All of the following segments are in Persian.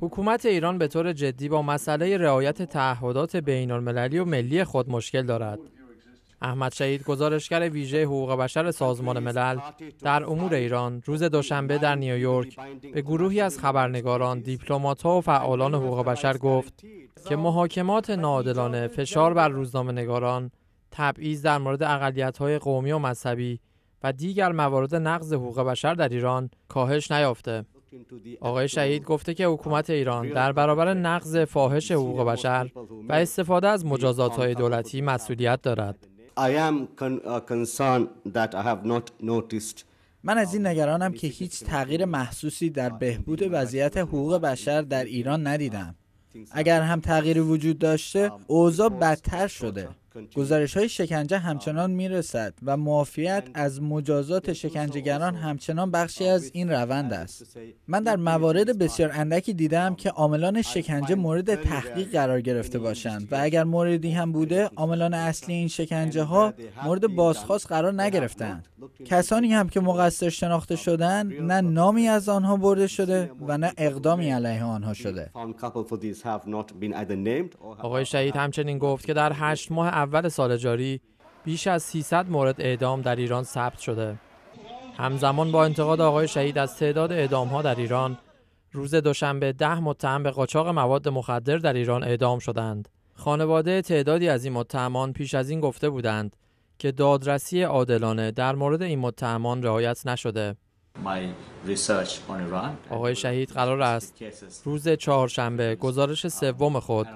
حکومت ایران به طور جدی با مسئله رعایت تعهدات بین المللی و ملی خود مشکل دارد. احمد شهید گزارشگر ویژه حقوق بشر سازمان ملل در امور ایران روز دوشنبه در نیویورک به گروهی از خبرنگاران، دیپلمات‌ها و فعالان حقوق بشر گفت که محاکمات ناعادلانه، فشار بر روزنامه نگاران، تبعیض در مورد اقلیت‌های قومی و مذهبی و دیگر موارد نقض حقوق بشر در ایران کاهش نیافته. آقای شهید گفته که حکومت ایران در برابر نقض فاحش حقوق بشر و استفاده از مجازات های دولتی مسئولیت دارد. من از این نگرانم که هیچ تغییر محسوسی در بهبود وضعیت حقوق بشر در ایران ندیدم. اگر هم تغییری وجود داشته، اوضاع بدتر شده. گزارش های شکنجه همچنان می‌رسد و معافیت از مجازات شکنجهگران همچنان بخشی از این روند است. من در موارد بسیار اندکی دیدم که عاملان شکنجه مورد تحقیق قرار گرفته باشند و اگر موردی هم بوده عاملان اصلی این شکنجه ها مورد بازخواست قرار نگرفتند. کسانی هم که مقصر شناخته شدند نه نامی از آنها برده شده و نه اقدامی علیه آنها شده. آقای شهید همچنین گفت که در هشت ماه اول سال جاری بیش از 300 مورد اعدام در ایران ثبت شده. همزمان با انتقاد آقای شهید از تعداد اعدام ها در ایران روز دوشنبه ده متهم به قاچاق مواد مخدر در ایران اعدام شدند. خانواده تعدادی از این متهمان پیش از این گفته بودند که دادرسی عادلانه در مورد این متهمان رعایت نشده. آقای شهید قرار است روز چهارشنبه گزارش سوم خود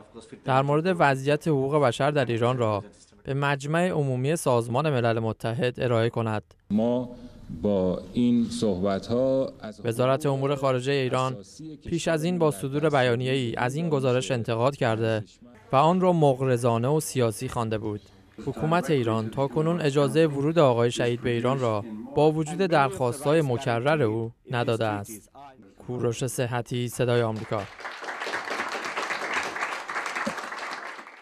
در مورد وضعیت حقوق بشر در ایران را به مجمع عمومی سازمان ملل متحد ارائه کند. ما با این صحبت ها وزارت امور خارجه ایران پیش از این با صدور بیانیه ای از این گزارش انتقاد کرده و آن را مغرضانه و سیاسی خوانده بود. حکومت ایران تا کنون اجازه ورود آقای شهید به ایران را با وجود درخواستهای مکرر او نداده است. کوروش صحتی صدای آمریکا